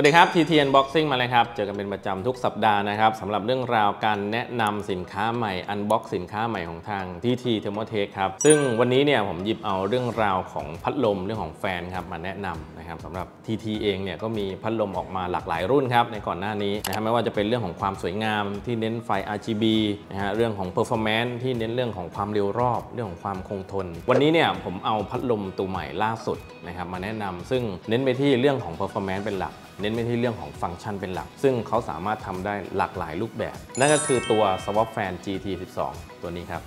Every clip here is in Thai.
วัสดีครับ TTN Boxing มาเลยครับ เจอกันเป็นประจำทุกสัปดาห์นะครับสำหรับเรื่องราวการแนะนำสินค้าใหม่ Unbox สินค้าใหม่ของทาง TT t h e r m o t e c h ครับซึ่งวันนี้เนี่ยผมหยิบเอาเรื่องราวของพัดลมเรื่องของแฟนครับมาแนะนำนะครับสำหรับ TT เองเนี่ยก็มีพัดลมออกมาหลากหลายรุ่นครับในก่อนหน้านี้นะครับไม่ว่าจะเป็นเรื่องของความสวยงามที่เน้นไฟ RGB นะฮะเรื่องของ performance ที่เน้นเรื่องของความเร็วรอบเรื่องของความคงทน วันนี้เนี่ยผมเอาพัดลมตัวใหม่ล่าสุดนะครับมาแนะนำซึ่งเน้นไปที่เรื่องของ performance เป็นหลัก เน้นไปที่เรื่องของฟังก์ชันเป็นหลัก ซึ่งเขาสามารถทำได้หลากหลายรูปแบบ นั่นก็คือตัว Swap Fan GT 12 ตัวนี้ครับ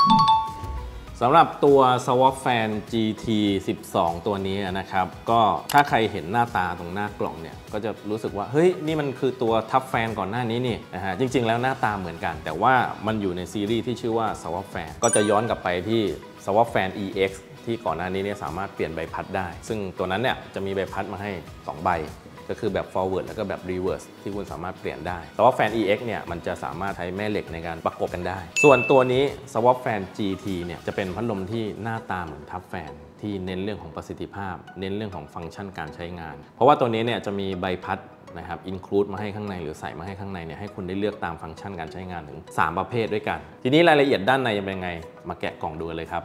สำหรับตัว Swap Fan GT 12 ตัวนี้นะครับ ก็ถ้าใครเห็นหน้าตาตรงหน้ากล่องเนี่ย ก็จะรู้สึกว่า เฮ้ย นี่มันคือตัวทับแฟนก่อนหน้านี้นี่นะฮะจริง ๆ แล้วหน้าตาเหมือนกัน แต่ว่ามันอยู่ในซีรีส์ที่ชื่อว่า Swap Fan ก็จะย้อนกลับไปที่ Swap Fan EX ที่ก่อนหน้านี้เนี่ยสามารถเปลี่ยนใบพัดได้ ซึ่งตัวนั้นเนี่ยจะมีใบพัดมาให้ 2 ใบ ก็คือแบบ forward แล้วก็แบบ reverse ที่คุณสามารถเปลี่ยนได้ Swap Fan EX เนี่ยมันจะสามารถใช้แม่เหล็กในการประกบกันได้ ส่วนตัวนี้ Swap Fan GT เนี่ยจะเป็นพัดลมที่หน้าตาเหมือนทับแฟนที่เน้นเรื่องของประสิทธิภาพ เน้นเรื่องของฟังก์ชันการใช้งาน เพราะว่าตัวนี้เนี่ยจะมีใบพัดนะครับอินคลูดมาให้ข้างในหรือใส่มาให้ข้างในเนี่ยให้คุณได้เลือกตามฟังก์ชันการใช้งานถึง 3 ประเภทด้วยกัน ทีนี้รายละเอียดด้านในจะเป็นยังไง มาแกะกล่องดูเลยครับ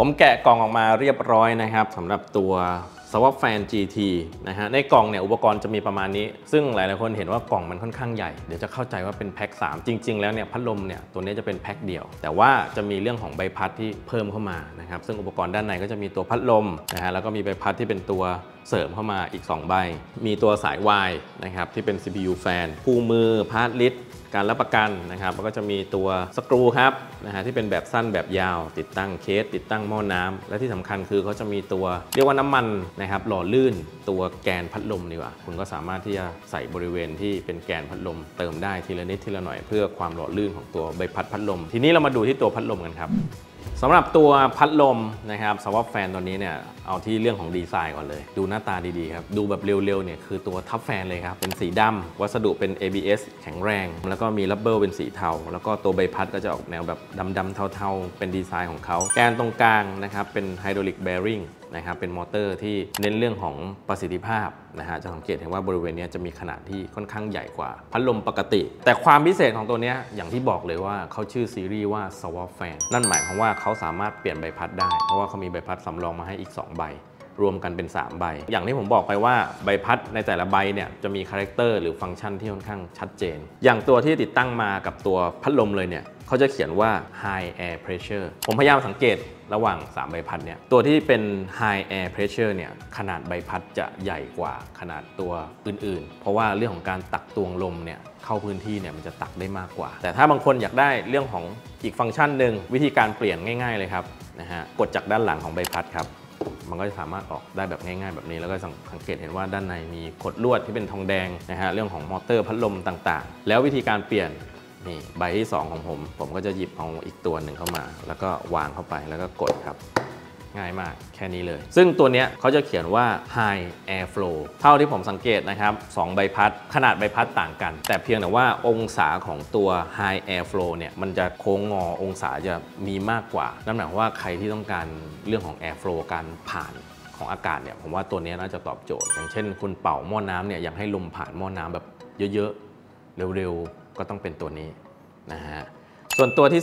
ผมแกะกล่องออกมาเรียบร้อยนะครับสำหรับตัว Swap Fan GT นะฮะในกล่องเนี่ยอุปกรณ์จะมีประมาณนี้ ซึ่งหลายๆคนเห็นว่ากล่องมันค่อนข้างใหญ่เดี๋ยวจะเข้าใจว่าเป็นแพ็ค3จริง ๆ แล้วเนี่ยพัดลมเนี่ยตัวนี้จะเป็นแพ็คเดียว แต่ว่าจะมีเรื่องของใบพัดที่เพิ่มเข้ามานะครับซึ่งอุปกรณ์ด้านในก็จะมีตัวพัดลมนะฮะแล้วก็มีใบพัดที่เป็นตัว เสริมเข้ามาอีก 2 ใบ มีตัวสาย Y นะครับที่เป็น CPU fan คู่มือ part listการรับประกันนะครับแล้วก็จะมีตัวสกรูครับนะฮะที่เป็นแบบสั้นแบบยาว ติดตั้งเคส ติดตั้งหม้อน้ำและที่สำคัญคือเขาจะมีตัวเรียกว่าน้ำมันนะครับหล่อลื่นตัวแกนพัดลมดีกว่า คุณก็สามารถที่จะใส่บริเวณที่เป็นแกนพัดลม เติมได้ทีละนิดทีละหน่อยเพื่อความหล่อลื่นของตัวใบพัดพัดลม ทีนี้เรามาดูที่ตัวพัดลมกันครับสำหรับตัวพัดลมนะครับ Swap Fan ตัวนี้เนี่ยเอาที่เรื่องของดีไซน์ก่อนเลย ดูหน้าตาดีๆครับ ดูแบบเร็วๆเนี่ยคือตัว Toughfan เลยครับ เป็นสีดำวัสดุเป็น ABS แข็งแรง แล้วก็มี rubber เป็นสีเทา แล้วก็ตัวใบพัดก็จะออกแนวแบบดำๆเทาๆ เป็นดีไซน์ของเขา แกนตรงกลางนะครับเป็น hydraulic bearing นะครับเป็นมอเตอร์ที่เน้นเรื่องของประสิทธิภาพนะฮะจะสังเกตเห็นว่าบริเวณนี้จะมีขนาดที่ค่อนข้างใหญ่กว่า พัดลมปกติ แต่ความพิเศษของตัวนี้อย่างที่บอกเลยว่าเขาชื่อซีรีส์ว่า Swap Fan นั่นหมายความว่าเขาสามารถเปลี่ยนใบพัดได้ เพราะว่าเขามีใบพัดสำรองมาให้อีก 2 ใบ รวมกันเป็น 3 ใบ อย่างที่ผมบอกไปว่าใบพัดในแต่ละใบเนี่ยจะมี character หรือฟังก์ชันที่ค่อนข้างชัดเจน อย่างตัวที่ติดตั้งมากับตัวพัดลมเลยเนี่ยเขาจะเขียนว่า high air pressure ผมพยายามสังเกตระหว่าง 3 ใบพัดเนี่ย ตัวที่เป็น high air pressure เนี่ย ขนาดใบพัดจะใหญ่กว่าขนาดตัวอื่นๆ เพราะว่าเรื่องของการตักตวงลมเนี่ย เข้าพื้นที่เนี่ยมันจะตักได้มากกว่า แต่ถ้าบางคนอยากได้เรื่องของอีกฟังก์ชันหนึ่งวิธีการเปลี่ยนง่าย ๆ เลยครับนะฮะ กดจากด้านหลังของใบพัดครับ มันก็จะสามารถออกได้แบบง่ายๆ แบบนี้ แล้วก็สังเกตเห็นว่าด้านในมีขดลวดที่เป็นทองแดงนะฮะเรื่องของมอเตอร์พัดลมต่างๆ แล้ววิธีการเปลี่ยนนี่ใบที่ 2 ของผม ผมก็จะหยิบเอาอีกตัวหนึ่งเข้ามา แล้วก็วางเข้าไปแล้วก็กดครับ ง่ายมากแค่นี้เลย ซึ่งตัวเนี้ยเขาจะเขียนว่า high air flow เท่าที่ผมสังเกตนะครับ2ใบพัด ขนาดใบพัดต่างกัน แต่เพียงแต่ว่าองศาของตัว high air flow เนี่ยมันจะโค้งงอองศาจะมีมากกว่า นั่นหมายความว่าใครที่ต้องการเรื่องของ air flow การผ่านของอากาศเนี่ยผมว่าตัวนี้น่าจะตอบโจทย์ อย่างเช่น คุณเป่าหม้อน้ำเนี่ยอยากให้ลมผ่านหม้อน้ำแบบเยอะๆ เร็วๆ ก็ต้องเป็นตัวนี้นะฮะส่วนตัวที่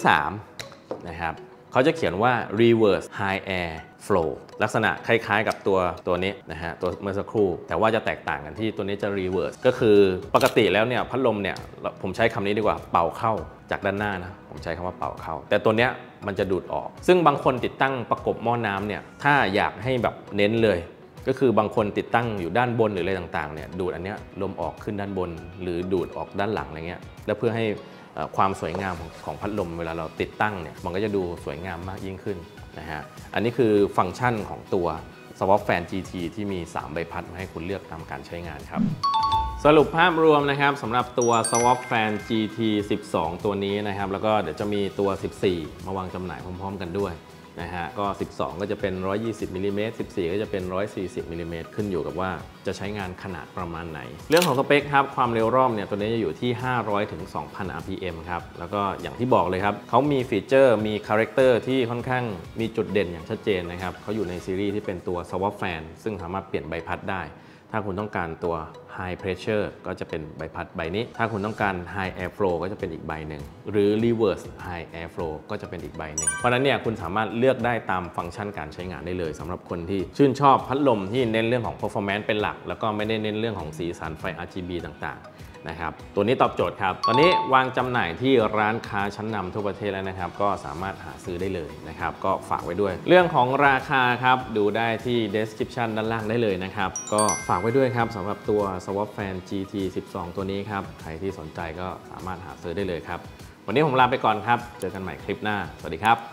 3นะครับ เขาจะเขียนว่า reverse high air flow ลักษณะคล้ายๆกับตัวตัวนี้นะฮะตัวเมื่อสักครู่ แต่ว่าจะแตกต่างกันที่ตัวนี้จะ reverse ก็คือปกติแล้วเนี่ยพัดลมเนี่ยผมใช้คำนี้ดีกว่าเป่าเข้าจากด้านหน้านะผมใช้คำว่าเป่าเข้า แต่ตัวเนี้ยมันจะดูดออก ซึ่งบางคนติดตั้งประกบหม้อน้ำเนี่ยถ้าอยากให้แบบเน้นเลยก็คือบางคนติดตั้งอยู่ด้านบนหรืออะไรต่างๆเนี่ยดูดอันเนี้ยลมออกขึ้นด้านบน หรือดูดออกด้านหลังอะไรเงี้ยแล้วเพื่อให้ ความสวยงามของพัดลมเวลาเราติดตั้งเนี่ยมันก็จะดูสวยงามมากยิ่งขึ้นนะฮะอันนี้คือฟังก์ชันของตัว Swap Fan GT ที่มี 3 ใบพัดมาให้คุณเลือกตามการใช้งานครับ สรุปภาพรวมนะครับสำหรับตัว Swap Fan GT 12 ตัวนี้นะครับ แล้วก็เดี๋ยวจะมีตัว 14 มาวางจำหน่ายพร้อม ๆ กันด้วย นะฮะก็ 12 ก็จะเป็น 120มิลลิเมตร14 ก็จะเป็น 140มิลลิเมตรขึ้นอยู่กับว่าจะใช้งานขนาดประมาณไหน เรื่องของสเปคครับ ความเร็วรอบเนี่ยตัวนี้จะอยู่ที่ 500ถึง2,000 RPM ครับ แล้วก็อย่างที่บอกเลยครับเขามี feature มี character ที่ค่อนข้างมีจุดเด่นอย่างชัดเจนนะครับเขาอยู่ในซีรีส์ที่เป็นตัว Swap Fan ซึ่งสามารถเปลี่ยนใบพัดได้ ถ้าคุณต้องการตัว High Pressure ก็จะเป็นใบพัดใบนี้ ถ้าคุณต้องการ High Air Flow ก็จะเป็นอีกใบหนึ่ง หรือ Reverse High Air Flow ก็จะเป็นอีกใบหนึ่ง เพราะนั้นเนี่ยคุณสามารถเลือกได้ตามฟังก์ชันการใช้งานได้เลยสำหรับคนที่ชื่นชอบพัดลมที่เน้นเรื่องของ performance เป็นหลัก แล้วก็ไม่ได้เน้นเรื่องของสีสันไฟ RGB ต่างๆ นะครับตัวนี้ตอบโจทย์ครับ ตอนนี้วางจำหน่ายที่ร้านค้าชั้นนำทั่วประเทศแล้วนะครับ ก็สามารถหาซื้อได้เลยนะครับ ก็ฝากไว้ด้วย เรื่องของราคาครับ ดูได้ที่ description ด้านล่างได้เลยนะครับ ก็ฝากไว้ด้วยครับสำหรับตัว Swap Fan GT 12 ตัวนี้ครับ ใครที่สนใจก็สามารถหาซื้อได้เลยครับ วันนี้ผมลาไปก่อนครับ เจอกันใหม่คลิปหน้า สวัสดีครับ